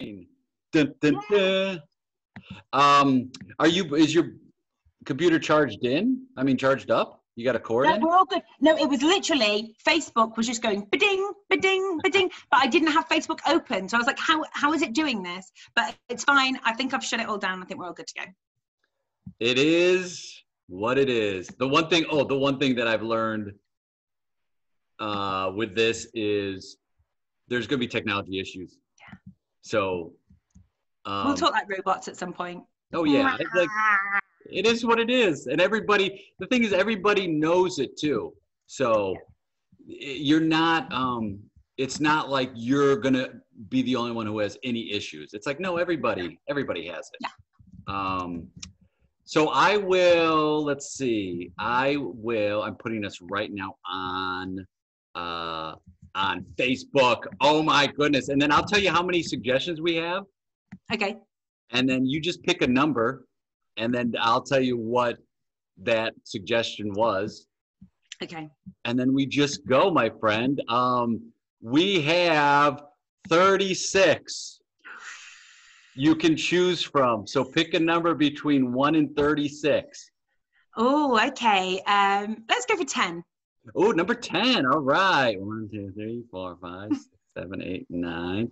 Dun, dun, dun. Um, are you? Is your computer charged in? I mean, charged up? You got a cord No, in? we're all good. No, it was literally Facebook was just going ba-ding, ba-ding, ba-ding, but I didn't have Facebook open, so I was like, how how is it doing this? But it's fine. I think I've shut it all down. I think we're all good to go. It is what it is. The one thing, oh, the one thing that I've learned uh, with this is there's going to be technology issues. So, um, we'll talk like robots at some point. oh yeah, it's like it is what it is, and everybody. The thing is, everybody knows it too. So you're not. Um, it's not like you're gonna be the only one who has any issues. It's like no, everybody, everybody has it. Yeah. Um, so I will. Let's see. I will. I'm putting us right now on uh, on Facebook. Oh my goodness! And then I'll tell you how many suggestions we have Okay. and then you just pick a number and then i'll tell you what that suggestion was Okay. and then we just go my friend um, we have 36 you can choose from so pick a number between 1 and 36 Oh, okay. Um, let's go for ten. Oh number 10 all right. One two three four five six seven eight nine.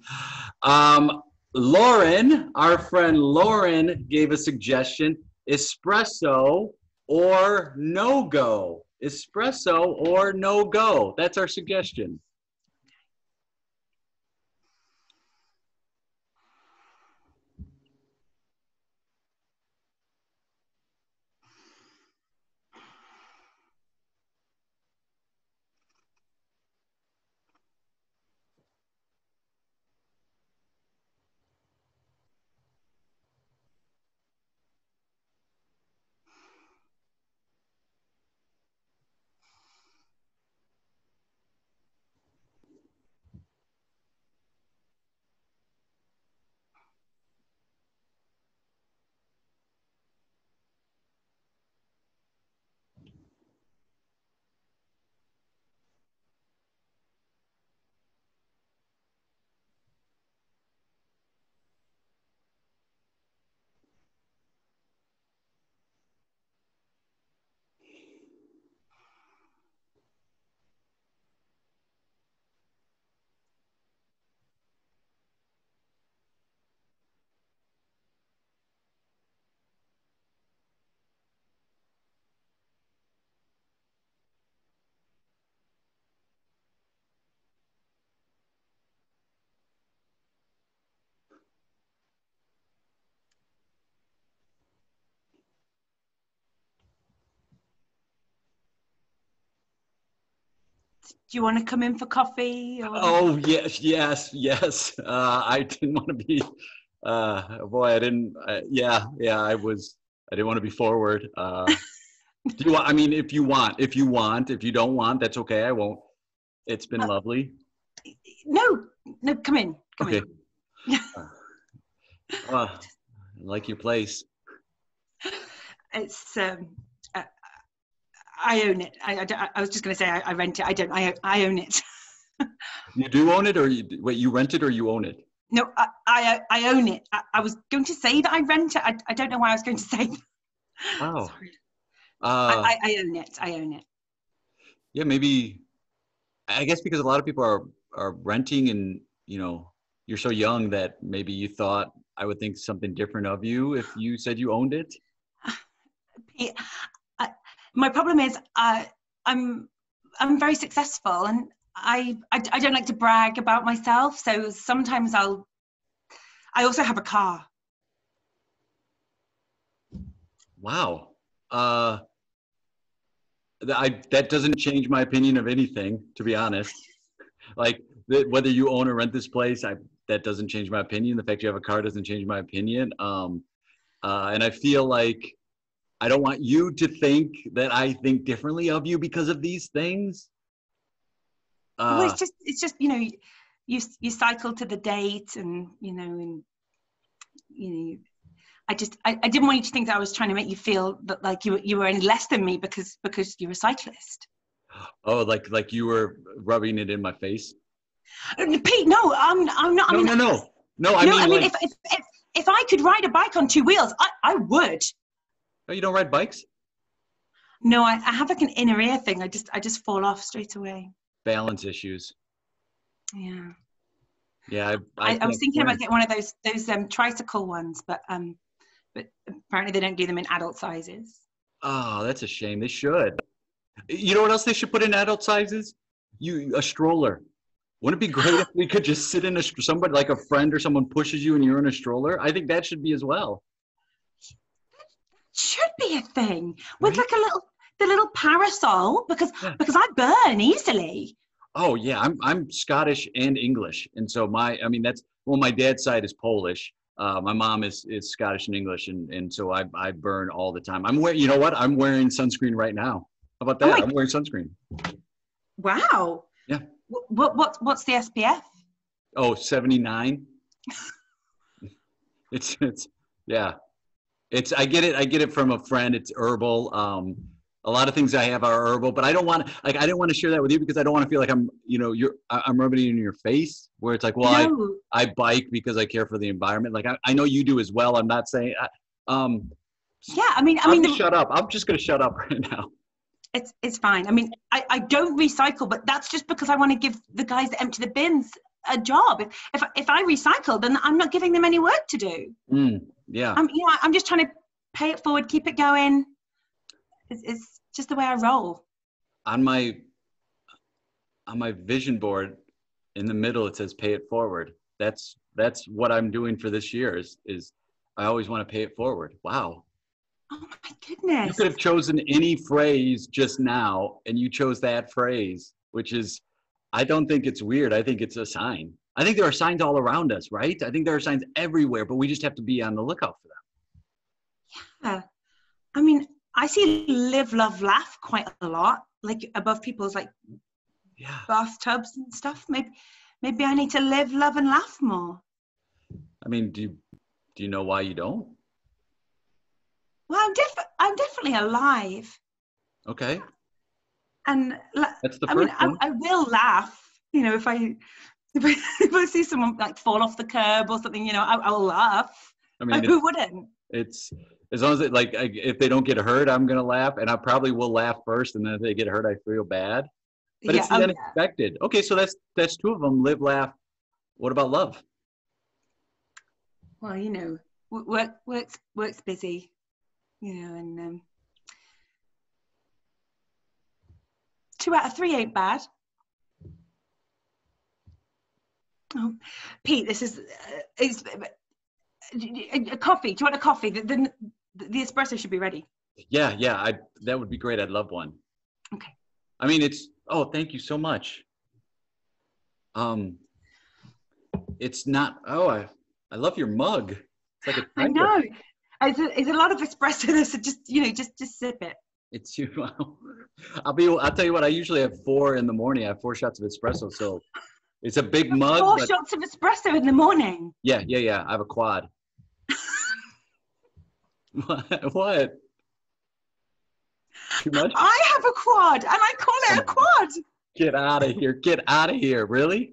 Um, lauren our friend lauren gave a suggestion espresso or no go espresso or no go that's our suggestion Do you want to come in for coffee? Or... oh yes yes yes uh, i didn't want to be uh, boy i didn't uh, yeah yeah i was i didn't want to be forward uh, do you want i mean if you want if you want if you don't want that's okay i won't it's been Uh, lovely No, no, come in. Come okay in. uh, I like your place It's um, I, own it. I, I, I was just going to say I, I rent it. I don't. I, I own it. you do own it or you wait you rent it or you own it No, I, I, I own it. I, was going to say that I rent it. I, I don't know why I was going to say. that. oh Sorry. uh, I, I, own it. I own it. yeah maybe i guess because a lot of people are are renting and you know you're so young that maybe you thought i would think something different of you if you said you owned it Pete, my problem is uh, I'm I'm very successful and I, I I don't like to brag about myself. So sometimes I'll. I also have a car. wow uh I, that doesn't change my opinion of anything to be honest like th- whether you own or rent this place i that doesn't change my opinion the fact you have a car doesn't change my opinion um uh, and i feel like i don't want you to think that i think differently of you because of these things well, uh, it's just it's just you know you you cycle to the date and you know and you know I just I, I didn't want you to think that I was trying to make you feel that like you were- you were any less than me because because you're a cyclist. oh like like you were rubbing it in my face Uh, Pete, no, I'm I'm not. I no mean, no no No, I no, mean, I mean, like, if, if, if, if I could ride a bike on two wheels, I, I would. Oh, you don't ride bikes? No, I, I have like an inner ear thing. I just I just fall off straight away. Balance issues. Yeah. Yeah, I, I, I, was thinking about getting one of those those um, tricycle ones, but um, but apparently they don't do them in adult sizes. Oh, that's a shame. They should. You know what else they should put in adult sizes? You a stroller. Wouldn't it be great if we could just sit in a somebody like a friend or someone pushes you and you're in a stroller? I think that should be as well. Should be a thing with like a little the little parasol because Yeah. because I burn easily. Oh yeah, I'm I'm Scottish and English, and so my I mean that's well my dad's side is Polish. Uh, my mom is is Scottish and English, and and so I I burn all the time. I'm wearing you know what I'm wearing sunscreen right now. How about Oh that? my- I'm wearing sunscreen. Wow. Yeah. What what what what's the SPF? Oh, 79. it's it's yeah. It's I get it I get it from a friend. It's herbal. Um a lot of things I have are herbal, but I don't want like I didn't want to share that with you because I don't want to feel like I'm, you know, you're I- I'm rubbing it in your face where it's like, well, I no. I bike because I care for the environment. Like I, I know you do as well. I'm not saying I, um Yeah, I mean I I mean mean the, shut up. I'm just gonna shut up right now. it's it's fine. I mean I, I don't recycle, but that's just because I want to give the guys that empty the bins a job. If if if I recycle, then I'm not giving them any work to do. Mm, yeah. I'm you know I'm just trying to pay it forward, keep it going. It's, it's just the way I roll. on my on my vision board in the middle it says pay it forward that's that's what i'm doing for this year is is i always want to pay it forward wow Oh my goodness. you could have chosen any phrase just now and you chose that phrase which is i don't think it's weird i think it's a sign i think there are signs all around us right i think there are signs everywhere but we just have to be on the lookout for them Yeah. I mean, I see live, love, laugh quite a lot, like above people's like yeah bathtubs and stuff. Maybe, maybe I need to live, love, and laugh more. i mean do you do you know why you don't Well, I'm def- I'm definitely alive, okay and la- that's the I mean, I, I will laugh. You know, if I if I, see someone like fall off the curb or something, you know, I, I'll laugh. i mean Who wouldn't? it's as long as it like I, if they don't get hurt i'm gonna laugh and i probably will laugh first and then if they get hurt i feel bad but yeah, it's the oh, yeah. unexpected okay so that's that's two of them live laugh what about love Well, you know, work work's work's busy, you know, and um, two out of three ain't bad. Oh, Pete, this is uh, is a, a coffee. Do you want a coffee? The, the the espresso should be ready. yeah yeah i that would be great i'd love one Okay. i mean it's oh thank you so much um it's not oh i i love your mug it's like a I know. It's a, it's a lot of espresso. So just you know, just just sip it. it's you i'll be i'll tell you what i usually have four in the morning i have four shots of espresso so it's a big mug Four but shots of espresso in the morning. Yeah, yeah, yeah. I have a quad. what? What? Too much? I have a quad, and I call it a quad. Get out of here. Get out of here. Really?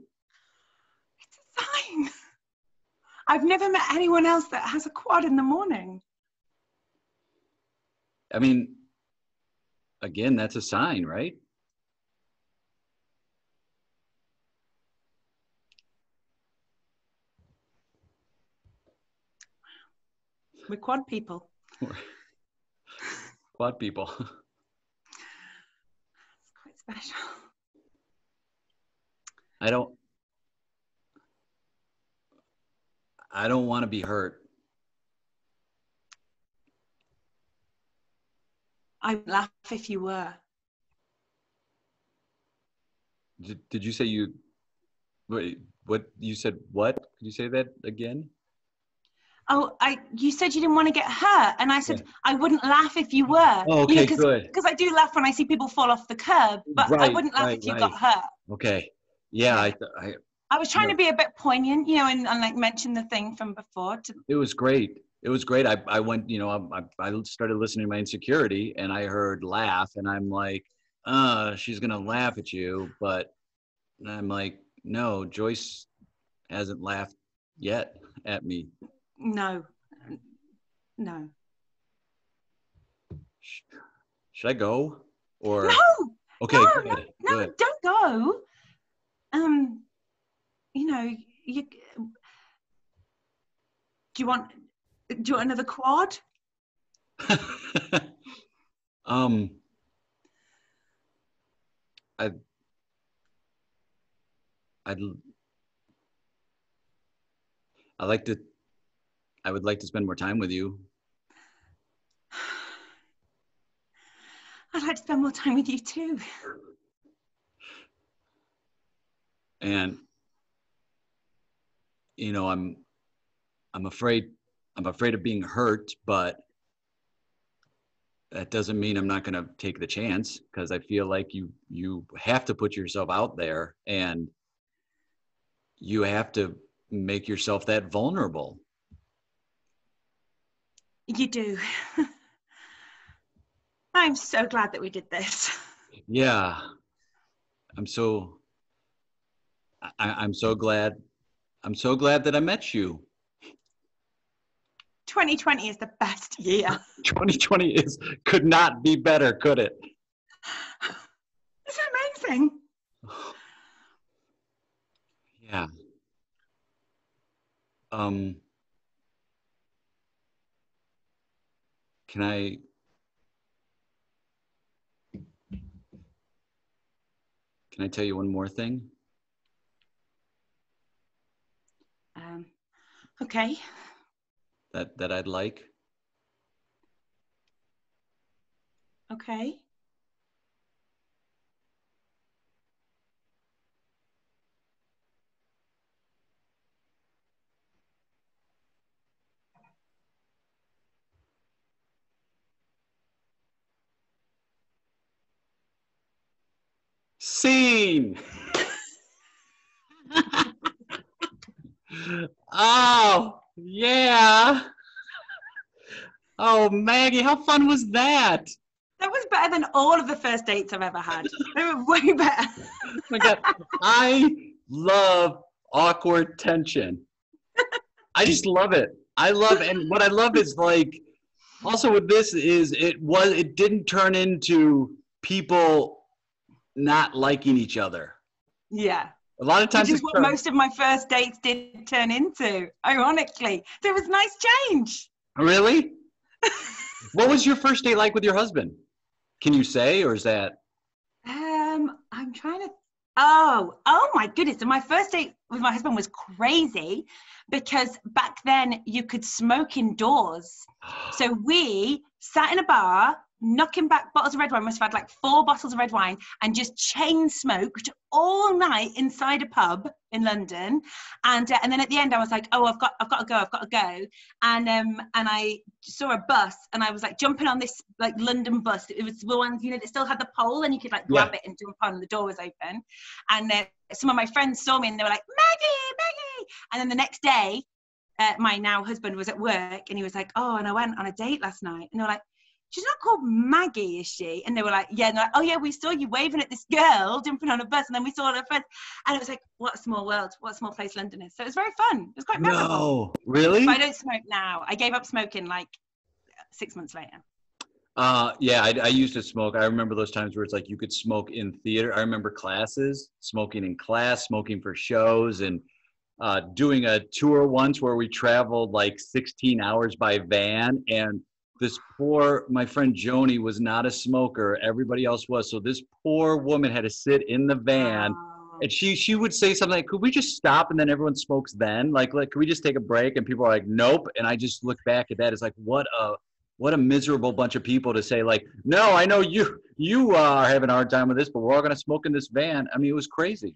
Fine. I've never met anyone else that has a quad in the morning. I mean, again, that's a sign, right? We're quad people. Quad people. It's quite special. I don't. I don't want to be hurt. I would laugh if you were. Did, did you say you? Wait, what you said? What? Could you say that again? Oh, I. You said you didn't want to get hurt, and I said I wouldn't laugh if you were. Oh, okay, good. Because I do laugh when I see people fall off the curb, but I wouldn't laugh right, if you right. got hurt. Okay. Yeah, I, I, I was trying Yeah. to be a bit poignant, you know, and, and like mention the thing from before. To, it was great. It was great. I, I went, you know, I, I started listening to my insecurity and I heard laugh and I'm like, uh, she's going to laugh at you. But I'm like, no, Joyce hasn't laughed yet at me. No. No. Should I go? Or No. okay, no, good, no, no, good. don't go. Um, you know, you. Do you want? Do you want another quad? um, I, I'd, I like to, I would like to spend more time with you. I'd like to spend more time with you too. And, you know, I'm, I'm afraid, I'm afraid of being hurt, but that doesn't mean I'm not going to take the chance because I feel like you you have to put yourself out there and you have to make yourself that vulnerable. You do. I'm so glad that we did this. Yeah, I'm so I, I'm so glad I'm so glad that I met you. 2020 is the best year. 2020 is could not be better, could it? It's amazing. Yeah. Um, can I? Can I tell you one more thing? Um, okay. that that I'd like. Okay. Scene. oh yeah. Oh Maggie, how fun was that? That was better than all of the first dates I've ever had. They were way better. Oh my God, I love awkward tension. I just love it. I love, and what I love is like, also with this is it was it didn't turn into people not liking each other. Yeah. A lot of times, Which is what most of my first dates did turn into, ironically. There was nice change. really. what was your first date like with your husband? Can you say, or is that? Um, I'm trying to. Oh, oh my goodness! And my first date with my husband was crazy because back then you could smoke indoors. So we sat in a bar, knocking back bottles of red wine. Must have had like four bottles of red wine, and just chain smoked all night inside a pub in London. And uh, and then at the end, I was like, oh, I've got I've got to go, I've got to go. And um and I saw a bus, and I was like jumping on this like London bus. It was the ones you know that still had the pole, and you could like grab it and jump on, and the door was open. And uh, some of my friends saw me, and they were like, Maggie, Maggie. And then the next day, uh, my now husband was at work and he was like, Oh, and I went on a date last night. And they were like, She's not called Maggie, is she? And they were like, Yeah. Like, Oh, yeah, we saw you waving at this girl jumping on a bus. And then we saw her friends. And it was like, What a small world. What a small place London is. So it was very fun. It was quite memorable. No, really? But I don't smoke now. I gave up smoking like six months later. Uh, yeah, I, I used to smoke. I remember those times where it's like you could smoke in theater. I remember classes, smoking in class, smoking for shows, and uh, doing a tour once where we traveled like 16 hours by van. And this poor, my friend Joni was not a smoker. Everybody else was. So this poor woman had to sit in the van. Oh. And she she would say something like, "Could we just stop and then everyone smokes then? Like, like, could we just take a break?" And people are like, "Nope." And I just look back at that. It's like, what a what a miserable bunch of people to say like, "No, I know you you uh, are having a hard time with this, but we're all gonna smoke in this van." I mean, it was crazy.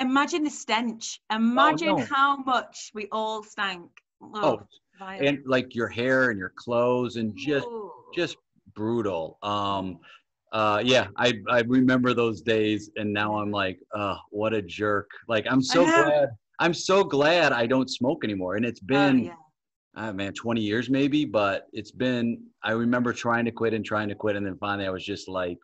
Imagine the stench. Imagine Oh, no. how much we all stank. Oh, vile. and like your hair and your clothes and just Ooh. just brutal. Um, uh, yeah, I I remember those days, and now I'm like, uh, what a jerk. Like, I'm so glad. I'm so glad I don't smoke anymore, and it's been. yeah. uh, man, 20 years maybe, but it's been, I remember trying to quit and trying to quit. And then finally I was just like,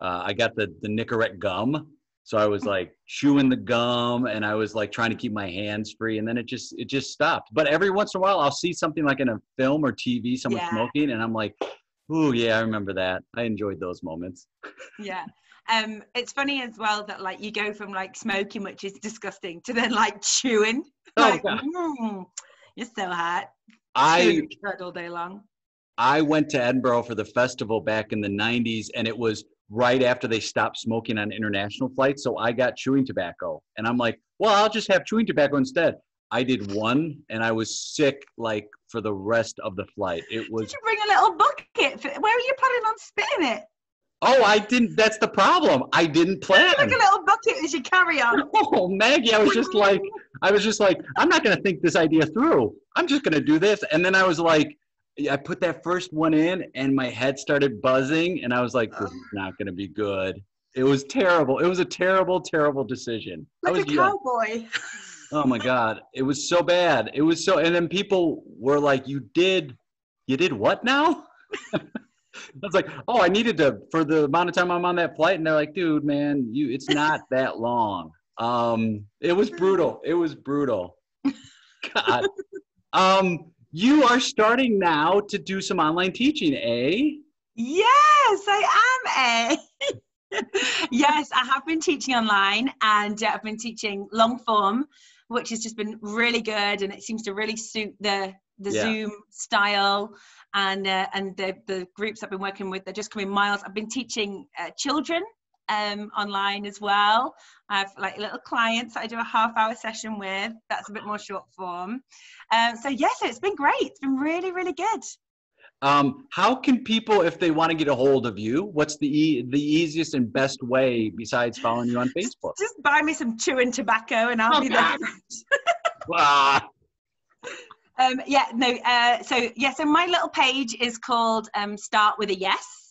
uh, I got the, the Nicorette gum So I was like chewing the gum and I was like trying to keep my hands free and then it just it just stopped. But every once in a while I'll see something like in a film or TV someone Yeah. smoking and I'm like, "Ooh, yeah, I remember that. I enjoyed those moments." yeah um it's funny as well that like you go from like smoking which is disgusting to then like chewing Oh, like God. mm, you're so hot I all day long I went to Edinburgh for the festival back in the 90s, and it was right after they stopped smoking on international flights. So I got chewing tobacco. And I'm like, well, I'll just have chewing tobacco instead. I did one, and I was sick like for the rest of the flight. It did was, you bring a little bucket for, where are you planning on spitting it oh, I didn't, that's the problem. I didn't plan. like a little bucket as you carry on Oh, Maggie, I was just like, I was just like, I'm not going to think this idea through. I'm just going to do this. And then I was like, I put that first one in and my head started buzzing and I was like, this is not going to be good. It was terrible. It was a terrible, terrible decision. I like was a young. cowboy Oh my God. It was so bad. It was so, and then people were like, you did, you did what now? I was like, oh, I needed to, for the amount of time I'm on that flight. And they're like, dude, man, you, it's not that long. Um, it was brutal. It was brutal. God. Um, you are starting now to do some online teaching, eh? Yes, I am a. yes, I have been teaching online and uh, I've been teaching long form, which has just been really good and it seems to really suit the the Yeah. Zoom style and uh, and the the groups I've been working with. They're just coming miles. I've been teaching uh, children um, online as well. I have like little clients that I do a half hour session with. That's a bit more short form. Um, so yes, it's been great. It's been really really good. Um, how can people, if they want to get a hold of you, what's the e- the easiest and best way besides following you on Facebook? Just buy me some chewing tobacco and I'll Oh, be God. there. Ah, Um, yeah, no. Uh, so yeah, so my little page is called um, "Start with a Yes."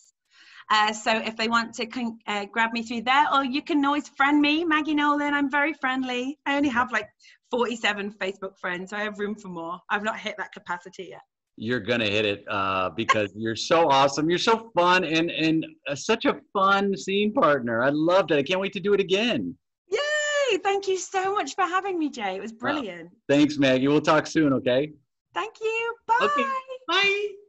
Uh, so if they want to con- uh, grab me through there, or you can always friend me, Maggie Nolan. I'm very friendly. I only have like 47 Facebook friends, so I have room for more. I've not hit that capacity yet. you're gonna hit it uh, because you're so awesome. You're so fun and and uh, such a fun scene partner. I loved it. I can't wait to do it again. Yay! Thank you so much for having me, Jay. It was brilliant. Thanks, Maggie. We'll talk soon. Okay. Thank you. Bye. Okay. Bye.